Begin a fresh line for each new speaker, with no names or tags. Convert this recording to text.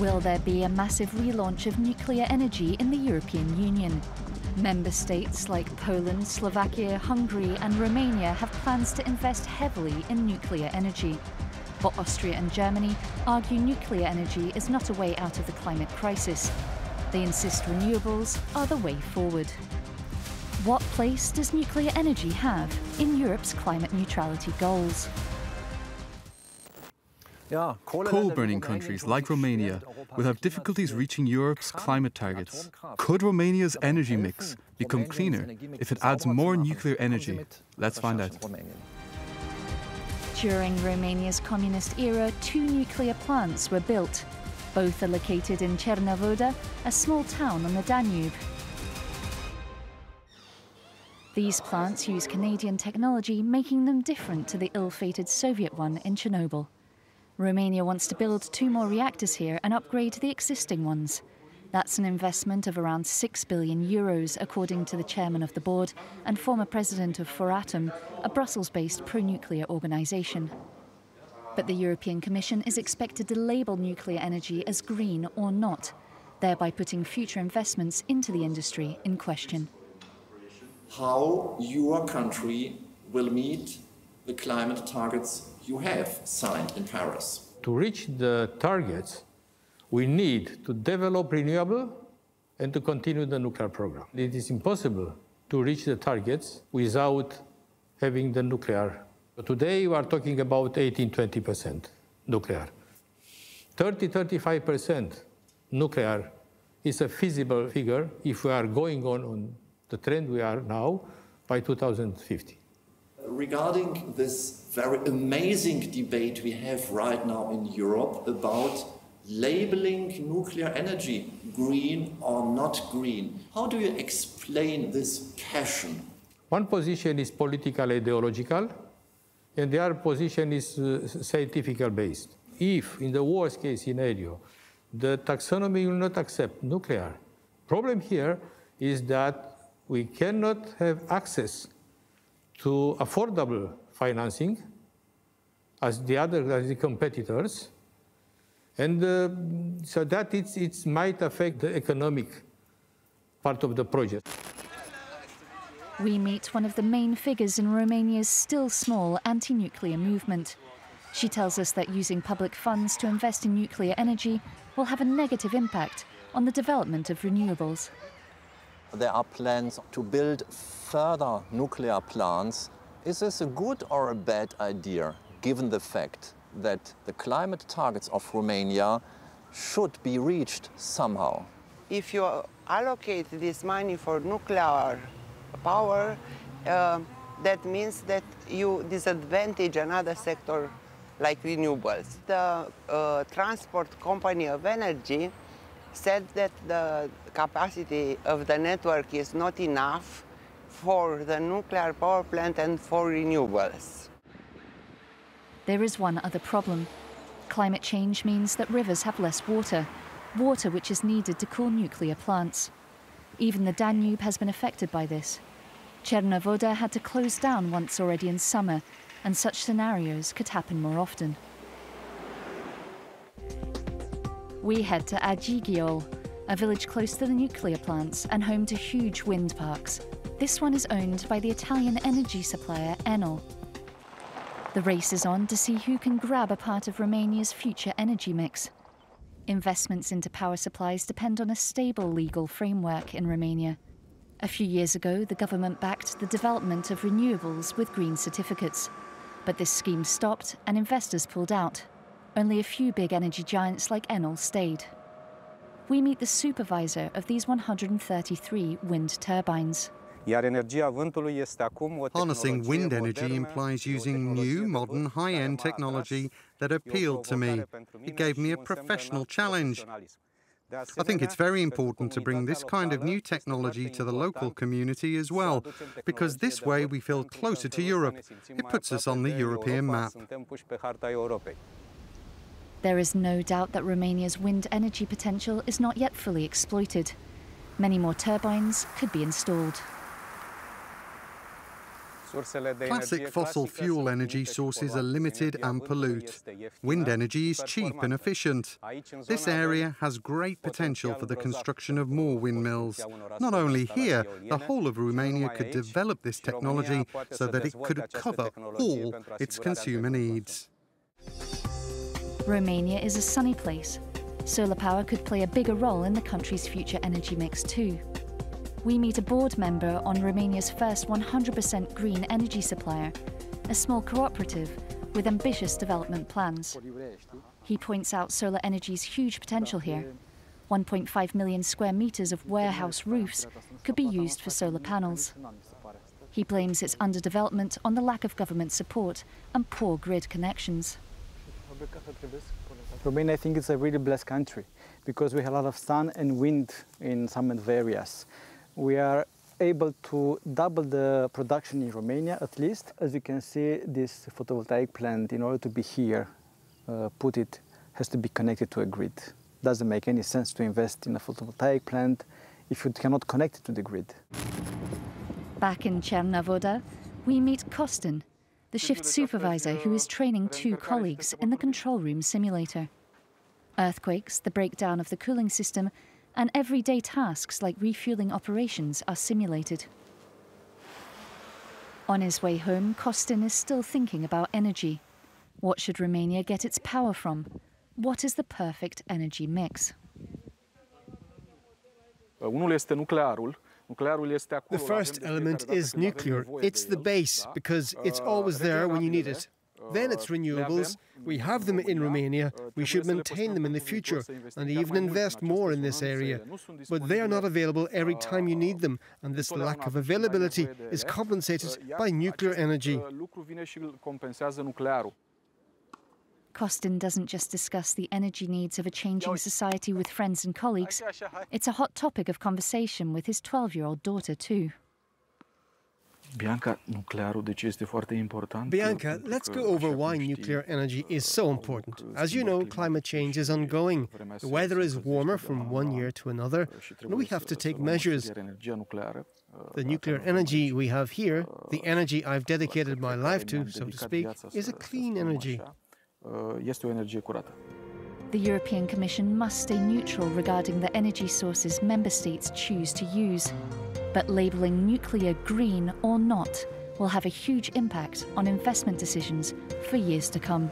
Will there be a massive relaunch of nuclear energy in the European Union? Member states like Poland, Slovakia, Hungary, and Romania have plans to invest heavily in nuclear energy. But Austria and Germany argue nuclear energy is not a way out of the climate crisis. They insist renewables are the way forward. What place does nuclear energy have in Europe's climate neutrality goals?
Coal burning countries like Romania will have difficulties reaching Europe's climate targets. Could Romania's energy mix become cleaner if it adds more nuclear energy? Let's find out.
During Romania's communist era, two nuclear plants were built. Both are located in Cernavodă, a small town on the Danube. These plants use Canadian technology, making them different to the ill-fated Soviet one in Chernobyl. Romania wants to build two more reactors here and upgrade the existing ones. That's an investment of around 6 billion euros, according to the chairman of the board and former president of Foratom, a Brussels based pro nuclear organisation. But the European Commission is expected to label nuclear energy as green or not, thereby putting future investments into the industry in question.
How your country will meet the climate targets you have signed in Paris.
To reach the targets, we need to develop renewable and to continue the nuclear program. It is impossible to reach the targets without having the nuclear. Today, we are talking about 18 20% nuclear. 30 35% nuclear is a feasible figure if we are going on, on the trend we are now by 2050
regarding this very amazing debate we have right now in Europe about labeling nuclear energy green or not green. How do you explain this passion?
One position is political ideological, and the other position is uh, scientific based. If, in the worst case scenario, the taxonomy will not accept nuclear, problem here is that we cannot have access to affordable financing as the other as the competitors. And uh, so that it's, it might affect the economic part of the project.
We meet one of the main figures in Romania's still small anti nuclear movement. She tells us that using public funds to invest in nuclear energy will have a negative impact on the development of renewables.
There are plans to build further nuclear plants. Is this a good or a bad idea, given the fact that the climate targets of Romania should be reached somehow?
If you allocate this money for nuclear power, uh, that means that you disadvantage another sector like renewables. The uh, transport company of energy said that the capacity of the network is not enough for the nuclear power plant and for renewables.
There is one other problem. Climate change means that rivers have less water, water which is needed to cool nuclear plants. Even the Danube has been affected by this. Cernavodă had to close down once already in summer, and such scenarios could happen more often. We head to Agighiol, a village close to the nuclear plants and home to huge wind parks. This one is owned by the Italian energy supplier Enel. The race is on to see who can grab a part of Romania's future energy mix. Investments into power supplies depend on a stable legal framework in Romania. A few years ago, the government backed the development of renewables with green certificates. But this scheme stopped and investors pulled out. Only a few big energy giants like Enel stayed. We meet the supervisor of these 133 wind turbines.
Harnessing wind energy implies using new, modern, high end technology that appealed to me. It gave me a professional challenge. I think it's very important to bring this kind of new technology to the local community as well, because this way we feel closer to Europe. It puts us on the European map.
There is no doubt that Romania's wind energy potential is not yet fully exploited. Many more turbines could be installed.
Classic fossil fuel energy sources are limited and pollute. Wind energy is cheap and efficient. This area has great potential for the construction of more windmills. Not only here, the whole of Romania could develop this technology so that it could cover all its consumer needs.
Romania is a sunny place. Solar power could play a bigger role in the country's future energy mix too we meet a board member on Romania's first 100% green energy supplier, a small cooperative with ambitious development plans. He points out solar energy's huge potential here. 1.5 million square metres of warehouse roofs could be used for solar panels. He blames its underdevelopment on the lack of government support and poor grid connections.
Romania, I think, is a really blessed country because we have a lot of sun and wind in some areas we are able to double the production in Romania at least. As you can see, this photovoltaic plant, in order to be here, uh, put it, has to be connected to a grid. Doesn't make any sense to invest in a photovoltaic plant if you cannot connect it to the grid.
Back in Cernavoda, we meet Costin, the shift supervisor who is training two colleagues in the control room simulator. Earthquakes, the breakdown of the cooling system, and everyday tasks like refueling operations are simulated. On his way home, Costin is still thinking about energy. What should Romania get its power from? What is the perfect energy mix?
The first element is nuclear. It's the base because it's always there when you need it. Then it's renewables. We have them in Romania. We should maintain them in the future and even invest more in this area. But they are not available every time you need them, and this lack of availability is compensated by nuclear energy.
Costin doesn't just discuss the energy needs of a changing society with friends and colleagues, it's a hot topic of conversation with his 12 year old daughter, too.
Bianca,
Bianca, let's go over why nuclear energy is so important. As you know, climate change is ongoing. The weather is warmer from one year to another, and we have to take measures. The nuclear energy we have here, the energy I've dedicated my life to, so to speak, is a clean energy.
The European Commission must stay neutral regarding the energy sources member states choose to use. But labelling nuclear green or not will have a huge impact on investment decisions for years to come.